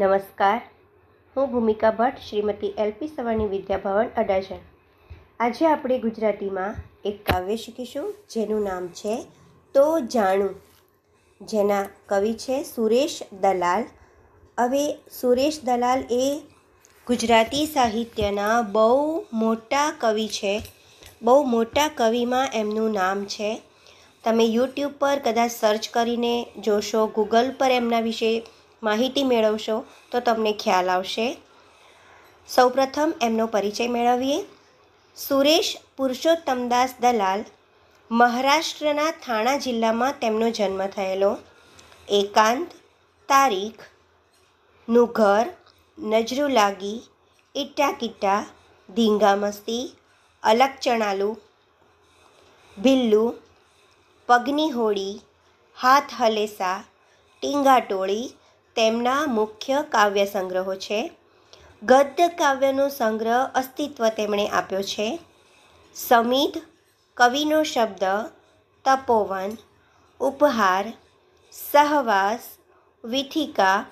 નમસ્કાર. હું ભૂમિકા ભટ્ટ, શ્રીમતી એલપી સવાણી વિદ્યાભવન, અડાજણ. આજે આપણે ગુજરાતીમાં એક કાવ્ય શીખીશું, જેનું નામ છે તો જાણું. જેના કવિ છે સુરેશ દલાલ. હવે સુરેશ દલાલ એ ગુજરાતી સાહિત્યના બહુ મોટા કવિ છે. બહુ મોટા કવિમાં એમનું નામ છે. તમે યુટ્યુબ પર કદાચ સર્ચ કરીને જોશો, ગૂગલ પર એમના વિશે માહિતી મેળવશો તો તમને ખ્યાલ આવશે. સૌપ્રથમ એમનો પરિચય મેળવીએ. સુરેશ પુરુષોત્તમદાસ દલાલ મહારાષ્ટ્રના થાણા જિલ્લામાં તેમનો જન્મ થયેલો. એકાંત, તારીખનું ઘર નજરુલાગી ઇટ્ટા કિટ્ટા ધીંગા મસ્તી અલગ ચણાલું ભિલ્લુ પગની હોળી હાથ હલેસા ટીંગાટોળી તેમના મુખ્ય કાવ્ય સંગ્રહો છે. ગદ્ય કાવ્યનો સંગ્રહ અસ્તિત્વ તેમણે આપ્યો છે. સમિત કવિનો શબ્દ, તપોવન, ઉપહાર, સહવાસ, વિથિકા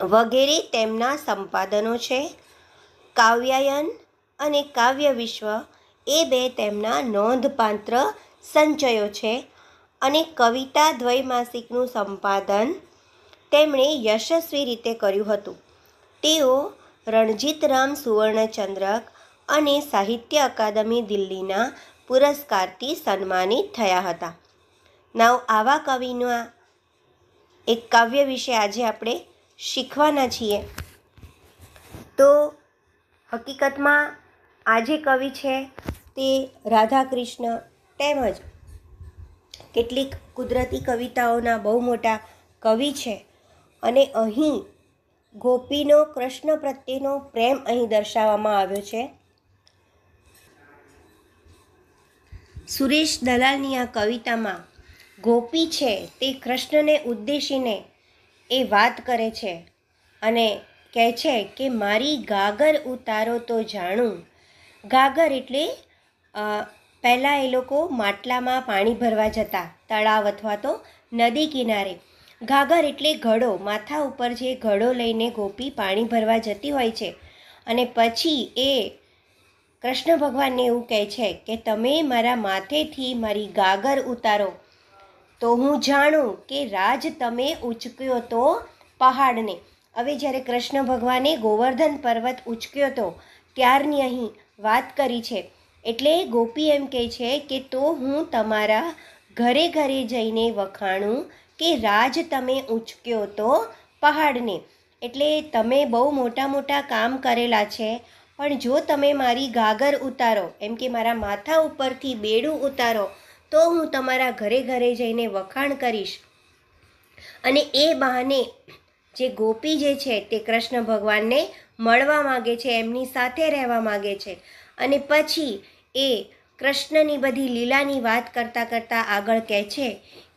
વગેરે તેમના સંપાદનો છે. કાવ્યાયન અને કાવ્ય વિશ્વ એ બે તેમના નોંધપાત્ર સંચયો છે અને કવિતા દ્વૈમાસિકનું સંપાદન તેમણે યશસ્વી રીતે કર્યું હતું. તેઓ રણજીતરામ સુવર્ણચંદ્રક અને સાહિત્ય અકાદમી દિલ્હીના પુરસ્કારથી સન્માનિત થયા હતા. નાવ, આવા કવિના એક કાવ્ય વિશે આજે આપણે શીખવાના છીએ. તો હકીકતમાં આ જે કવિ છે તે રાધાકૃષ્ણ તેમજ કેટલીક કુદરતી કવિતાઓના બહુ મોટા કવિ છે. અને અહીં ગોપીનો, કૃષ્ણ પ્રત્યેનો પ્રેમ અહીં દર્શાવવામાં આવ્યો છે. સુરેશ દલાલની આ કવિતામાં, ગોપી છે તે કૃષ્ણને ઉદ્દેશીને એ વાત કરે છે અને કહે છે કે, મારી ગાગર ઉતારો તો જાણું. ગાગર એટલે પહેલાં એ લોકો માટલામાં પાણી ભરવા જતા, તળાવ અથવા તો નદી કિનારે. ગાગર એટલે ઘડો. માથા ઉપર જે ઘડો લઈને ગોપી પાણી ભરવા જતી હોય છે અને પછી એ કૃષ્ણ ભગવાનને એવું કહે છે કે, તમે મારા માથેથી મારી ગાગર ઉતારો. તો હું જાણું કે રાજ તમે ઉચક્યો તો પહાડને. હવે જ્યારે કૃષ્ણ ભગવાને ગોવર્ધન પર્વત ઉચક્યો તો ત્યારની અહીં વાત કરી છે. એટલે ગોપી એમ કહે છે કે, તો હું તમારા ઘરે ઘરે જઈને વખાણું કે રાજ તમે ઉંચક્યો તો પહાડને. એટલે તમે બહુ મોટા મોટા કામ કરેલા છે. પણ જો તમે મારી ગાગર ઉતારો, એમ કે મારા માથા ઉપરથી બેડું ઉતારો, તો હું તમારા ઘરે ઘરે જઈને વખાણ કરીશ. અને એ બહાને જે ગોપી જે છે તે કૃષ્ણ ભગવાનને મળવા માગે છે, એમની સાથે રહેવા માગે છે. અને પછી એ કૃષ્ણની બધી લીલાની વાત કરતાં કરતાં આગળ કહે છે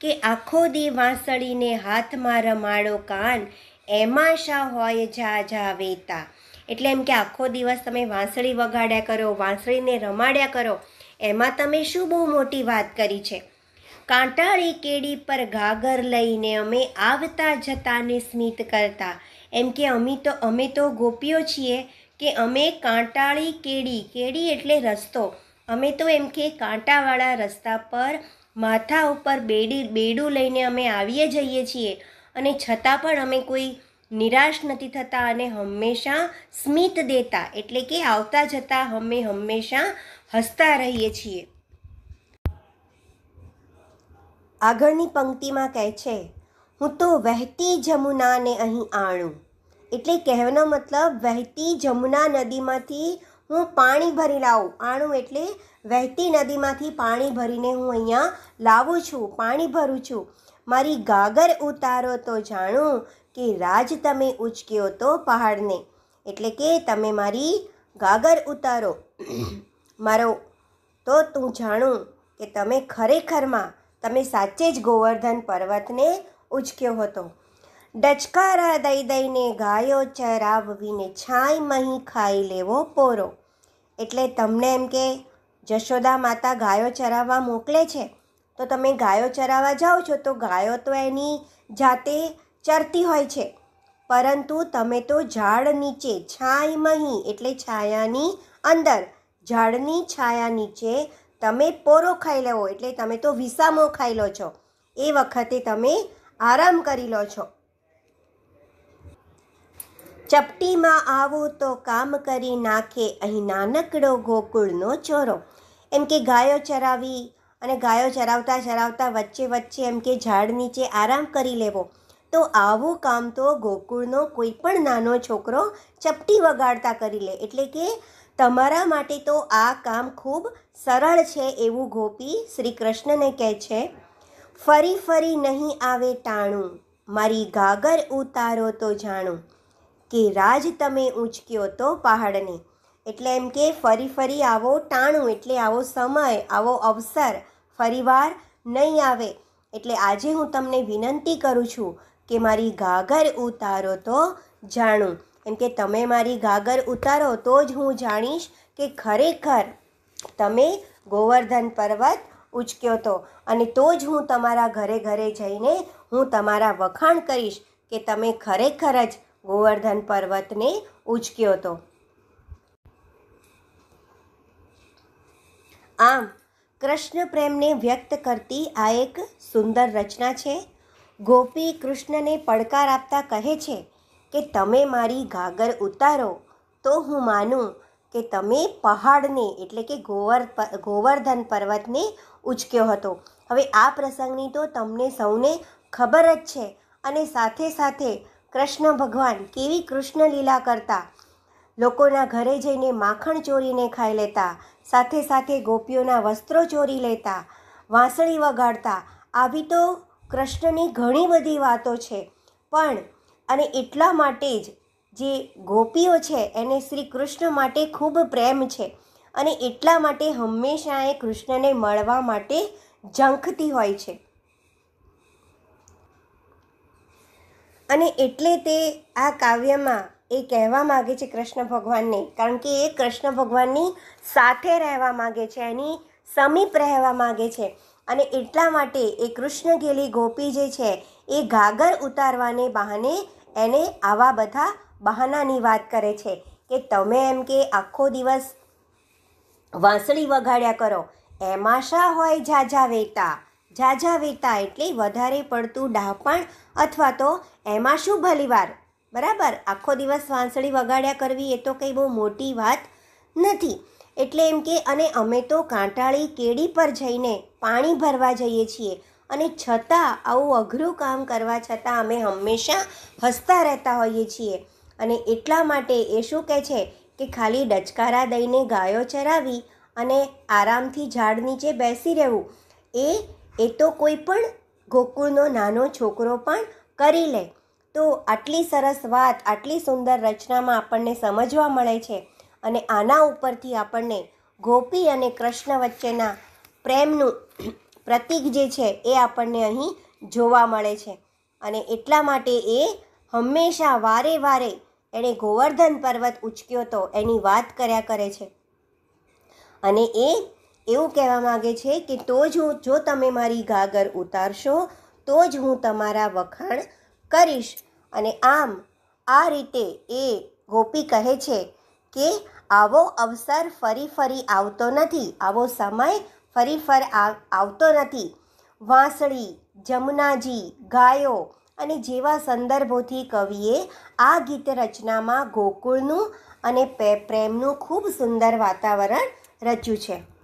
કે આખો દી વાંસળીને હાથમાં રમાડો કાન, એમાં શા હોય જા જા વેતા? એટલે એમ કે આખો દિવસ તમે વાંસળી વગાડ્યા કરો, વાંસળીને રમાડ્યા કરો, એમાં તમે શું બહુ મોટી વાત કરી છે? કાંટાળી કેડી પર ગાગર લઈને અમે આવતા જતાને સ્મિત કરતા. એમ કે અમે તો અમે તો ગોપીઓ છીએ કે અમે કાંટાળી કેડી કેડી એટલે રસ્તો. અમે તો એમ કે કાંટાવાળા રસ્તા પર માથા ઉપર બેડી, બેડું લઈને અમે આવીએ જઈએ છીએ. અને છતાં પણ અમે કોઈ નિરાશ નથી થતા અને હંમેશા સ્મિત દેતા, એટલે કે આવતા જતાં અમે હંમેશા હસતા રહીએ છીએ. આગળની પંક્તિમાં કહે છે, હું તો વહેતી જમુનાને અહીં આણું. એટલે કહેવાનો મતલબ વહેતી જમુના નદીમાંથી હું પાણી ભરી લાવું. આણું એટલે વહેતી નદીમાંથી પાણી ભરીને હું અહીંયા લાવું છું પાણી ભરું છું. મારી ગાગર ઉતારો તો જાણું કે રાજ તમે ઉચક્યો તો પહાડને. એટલે કે તમે મારી ગાગર ઉતારો. મારો તો તું જાણું કે તમે ખરેખરમાં તમે સાચે જ ગોવર્ધન પર્વતને ઉચક્યો હતો. ડચકારા દઈ દઈને ગાયો ચરાવવીને છાંય મહી ખાઈ લેવો પોરો. એટલે તમને એમ કે, જશોદા માતા ગાયો ચરાવવા મોકલે છે? તો તમે ગાયો ચરાવવા જાઓ છો તો ગાયો તો એની જાતે ચરતી હોય છે. પરંતુ તમે તો ઝાડ નીચે છાંય મહી એટલે છાયાની અંદર, ઝાડની છાયા નીચે તમે પોરો ખાઈ લેવો એટલે તમે તો વિસામો ખાઈ લો છો. એ વખતે તમે આરામ કરી લો છો. ચપટીમાં આવું તો કામ કરી નાખે અહીં નાનકડો ગોકુળનો ચોરો. એમ કે ગાયો ચરાવી અને ગાયો ચરાવતા ચરાવતા વચ્ચે વચ્ચે એમ કે ઝાડ નીચે આરામ કરી લેવો. તો આવું કામ તો ગોકુળનો કોઈ પણ નાનો છોકરો ચપટી વગાડતા કરી લે. એટલે કે તમારા માટે તો આ કામ ખૂબ સરળ છે એવું ગોપી શ્રી કૃષ્ણને કહે છે. ફરી ફરી નહીં આવે ટાણું. મારી ગાગર ઉતારો તો જાણું. કે રાજ તમે ઊંચક્યો તો પહાડને. એટલે એમ કે ફરી ફરી આવો ટાણું, એટલે આવો સમય, આવો અવસર, ફરીવાર નહીં આવે. એટલે આજે હું તમને વિનંતી કરું છું કે મારી ગાગર ઉતારો તો જાણું. એમ કે તમે મારી ગાગર ઉતારો તો જ હું જાણીશ કે ખરેખર તમે ગોવર્ધન પર્વત ઉચક્યો તો. અને તો જ હું તમારા ઘરે ઘરે જઈને હું તમારા વખાણ કરીશ કે તમે ખરેખર જ ગોવર્ધન પર્વતને ઉચક્યો હતો. આમ, કૃષ્ણ પ્રેમને વ્યક્ત કરતી આ એક સુંદર રચના છે. ગોપી કૃષ્ણને પડકાર આપતા કહે છે કે, તમે મારી ગાગર ઉતારો, તો હું માનું કે તમે પહાડને, એટલે કે ગોવર ગોવર્ધન પર્વતને ઉચક્યો હતો. હવે આ પ્રસંગની તો તમને સૌને ખબર જ છે અને સાથે સાથે કૃષ્ણ ભગવાન કેવી કૃષ્ણ લીલા કરતા. લોકોના ઘરે જઈને માખણ ચોરીને ખાઈ લેતા, સાથે સાથે ગોપીઓના વસ્ત્રો ચોરી લેતા, વાંસળી વગાડતા. આવી તો કૃષ્ણની ઘણી બધી વાતો છે. પણ, અને એટલા માટે જ જે ગોપીઓ છે, એને શ્રી કૃષ્ણ માટે ખૂબ પ્રેમ છે. અને એટલા માટે હંમેશા એ કૃષ્ણને મળવા માટે ઝંખતી હોય છે. અને એટલે તે આ કાવ્યમાં એ કહેવા માગે છે કૃષ્ણ ભગવાનને. કારણ કે એ કૃષ્ણ ભગવાનની સાથે રહેવા માગે છે, એની સમીપ રહેવા માગે છે. અને એટલા માટે એ કૃષ્ણ ગેલી ગોપી જે છે, એ ગાગર ઉતારવાને બહાને એને આવા બધા બહાનાની વાત કરે છે કે તમે એમ કે આખો દિવસ વાંસળી વગાડ્યા કરો. એમાં શા હોય ઝાઝા વેતા. ઝાઝા વેતા એટલે વધારે પડતું ડાહપણ અથવા તો એમાં શું ભલીવાર? બરાબર? આખો દિવસ વાંસળી વગાડ્યા કરવી એ તો કંઈ બહુ મોટી વાત નથી. એટલે એમ કે, અને અમે તો કાંટાળી કેડી પર જઈને પાણી ભરવા જઈએ છીએ અને છતાં આવું અઘરું કામ કરવા છતાં અમે હંમેશા હસતા રહેતા હોઈએ છીએ. અને એટલા માટે એ શું કહે છે કે ખાલી ડચકારા દઈને ગાયો ચરાવી અને આરામથી ઝાડ નીચે બેસી રહેવું એ એ તો કોઈ પણ ગોકુળનો નાનો છોકરો પણ કરી લે. તો આટલી સરસ વાત, આટલી સુંદર રચનામાં આપણને સમજવા મળે છે અને આના ઉપરથી આપણને ગોપી અને કૃષ્ણ વચ્ચેના પ્રેમનું પ્રતીક જે છે એ આપણને અહીં જોવા મળે છે. અને એટલા માટે એ હંમેશા વારે વારે એણે ગોવર્ધન પર્વત ઉચક્યો તો એની વાત કર્યા કરે છે. અને એ એવું કહેવા માગે છે કે તો જ હું, જો તમે મારી ગાગર ઉતારશો, તો જ હું તમારા વખાણ કરીશ. અને આમ, આ રીતે એ ગોપી કહે છે કે આવો અવસર ફરી ફરી આવતો નથી, આવો સમય ફરી ફર આવતો નથી. વાંસળી, જમુનાજી, ગાયો અને જેવા સંદર્ભોથી કવિએ આ ગીત રચનામાં ગોકુળનું અને પ્રેમનું ખૂબ સુંદર વાતાવરણ રચ્યું છે.